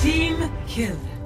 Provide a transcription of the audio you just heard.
Team kill.